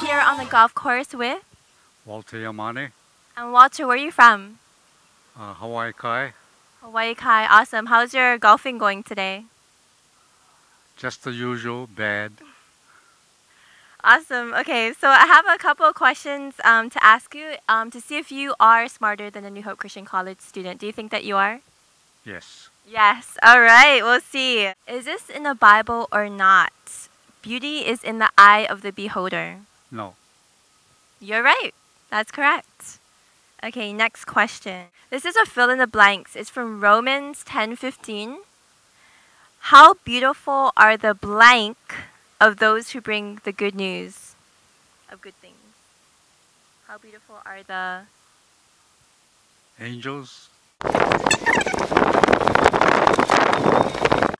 here on the golf course with. Walter Yamane, And Walter, where are you from? uh, Hawaii Kai. Hawaii Kai. Awesome. How's your golfing going today? Just the usual, bad. Awesome. Okay, so I have a couple of questions um, to ask you um, to see if you are smarter than a New Hope Christian College student. Do you think that you are? Yes. Yes. All right. We'll see. Is this in the Bible or not? Beauty is in the eye of the beholder. No. You're right. That's correct. Okay, next question. This is a fill in the blanks. It's from Romans 10:15. How beautiful are the blank of those who bring the good news of good things. How beautiful are the Angels.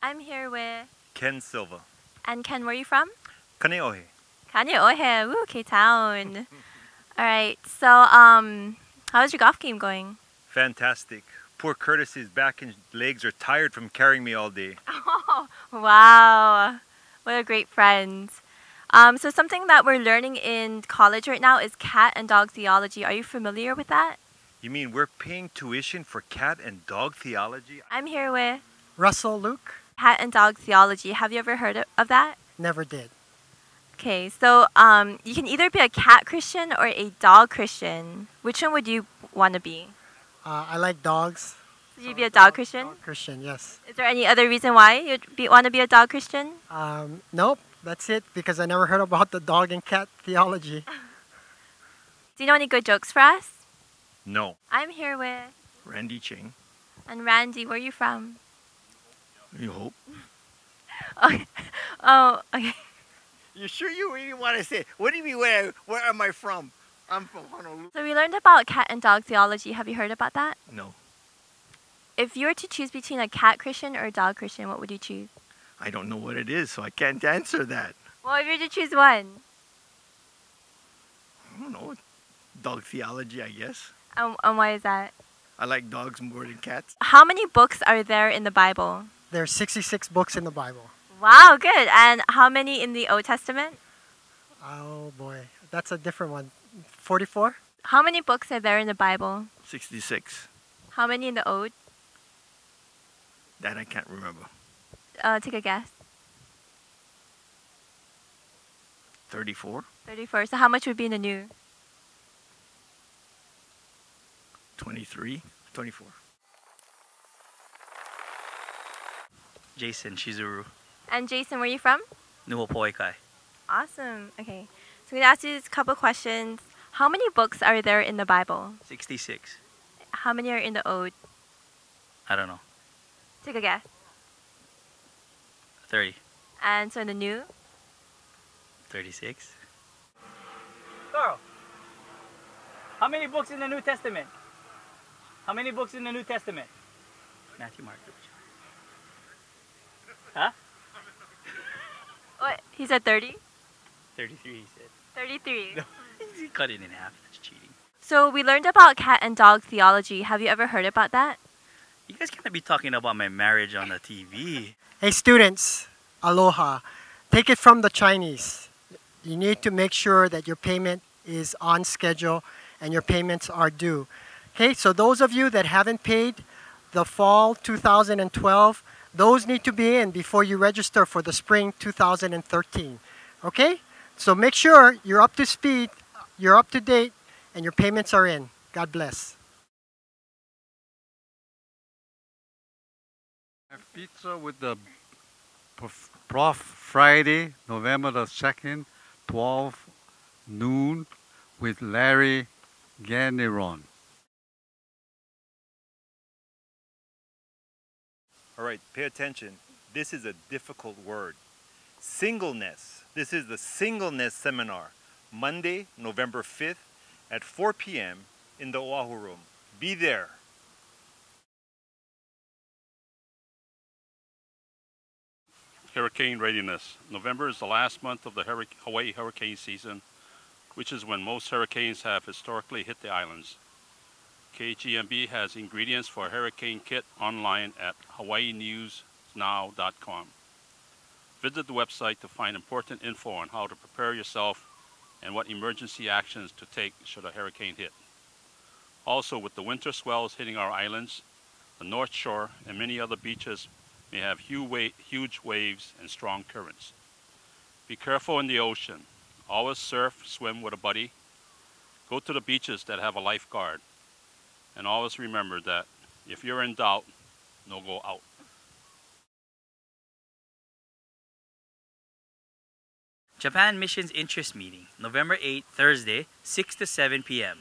I'm here with Ken Silva. and Ken, where are you from? Kaneohe. Kanye Woo, K Town. All right. So, um, how's your golf game going? Fantastic. Poor Curtis's back and legs are tired from carrying me all day. Oh, wow. What a great friend. Um, so something that we're learning in college right now is cat and dog theology. Are you familiar with that? You mean we're paying tuition for cat and dog theology? I'm here with Russell Luke? cat and dog theology. Have you ever heard of- of that? Never did. Okay, so um, you can either be a cat Christian or a dog Christian. Which one would you want to be? Uh, I like dogs. Would you be a dog Christian? Dog Christian, yes. Is there any other reason why you'd want to be a dog Christian? Um, nope, that's it because I never heard about the dog and cat theology. Do you know any good jokes for us? No. I'm here with Randy Ching. and Randy. Where are you from? You hope. Okay. Oh, okay. You sure you really want to say? What do you mean? Where? Where am I from? I'm from Honolulu. So we learned about cat and dog theology. Have you heard about that? No. If you were to choose between a cat Christian or a dog Christian, what would you choose? I don't know what it is, so I can't answer that. Well, if you were to choose one, I don't know. Dog theology, I guess. and, and why is that? I like dogs more than cats. How many books are there in the Bible? There's 66 books in the Bible. Wow, good. And how many in the Old Testament? Oh boy, that's a different one. 44? How many books are there in the Bible? 66. How many in the Old? That I can't remember. Uh, take a guess. 34? 34. So how much would be in the New? 23? 24. Jason Shizuru, And Jason, where are you from? Nuopoikai. Awesome. Okay. So I'm going to ask you a couple questions. How many books are there in the Bible? 66. How many are in the Old? I don't know. Take a guess. 30. And so in the New? 36. Carl, how many books in the New Testament? How many books in the New Testament? Matthew, Mark, Luke, Huh? What? He said 30? John. 33, he said. 33. He cut it in half. That's cheating. So we learned about cat and dog theology. Have you ever heard about that? You guys can't be talking about my marriage on the TV. Hey students, aloha. Take it from the Chinese. You need to make sure that your payment is on schedule and your payments are due. Okay, so those of you that haven't paid the fall 2012, those need to be in before you register for the spring 2013. Okay? So make sure you're up to speed, you're up to date, and your payments are in. God bless. Pizza with the Prof Friday, November the 2nd, 12 noon with Larry Ganiron. All right, pay attention. This is a difficult word. Singleness. This is the singleness seminar. Monday, November 5th at 4 p.m. in the Oahu room. Be there. Hurricane readiness. November is the last month of the Hawaii hurricane season, which is when most hurricanes have historically hit the islands. KGMB has ingredients for hurricane kit online at hawaiinewsnow.com. Visit the website to find important info on how to prepare yourself and what emergency actions to take should a hurricane hit. Also, with the winter swells hitting our islands, the North Shore and many other beaches may have huge waves and strong currents. Be careful in the ocean. Always surf, swim with a buddy. Go to the beaches that have a lifeguard. And always remember that if you're in doubt, no go out. Japan Missions Interest Meeting, November 8, Thursday, 6 to 7 p.m.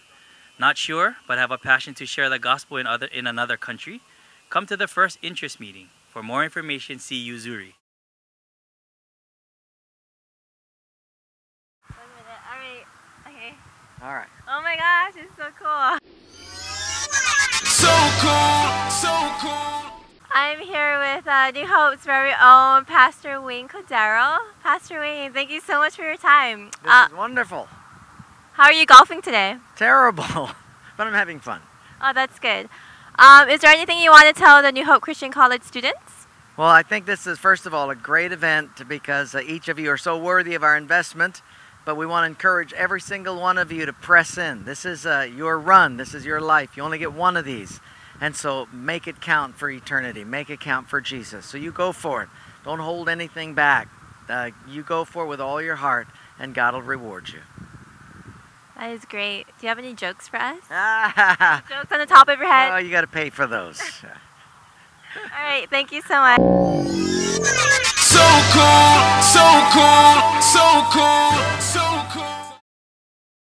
Not sure, but have a passion to share the gospel in, other, in another country? Come to the first interest meeting. For more information, see Uzuri. One minute. Alright. Okay. Alright. Oh my gosh, it's so cool. I'm here with uh, New Hope's very own Pastor Wayne Cordeiro. Pastor Wayne, thank you so much for your time. This Uh, is wonderful. how are you golfing today? Terrible. but I'm having fun. Oh, that's good. Um, is there anything you want to tell the New Hope Christian College students? Well, I think this is, first of all, a great event because uh, each of you are so worthy of our investment. But we want to encourage every single one of you to press in. This is uh, your run, this is your life. You only get one of these. And so make it count for eternity, make it count for Jesus. So you go for it. Don't hold anything back. Uh, you go for it with all your heart, and God will reward you. That is great. Do you have any jokes for us? Jokes on the top of your head? oh, you got to pay for those. All right, thank you so much. So cool, so cool, so cool.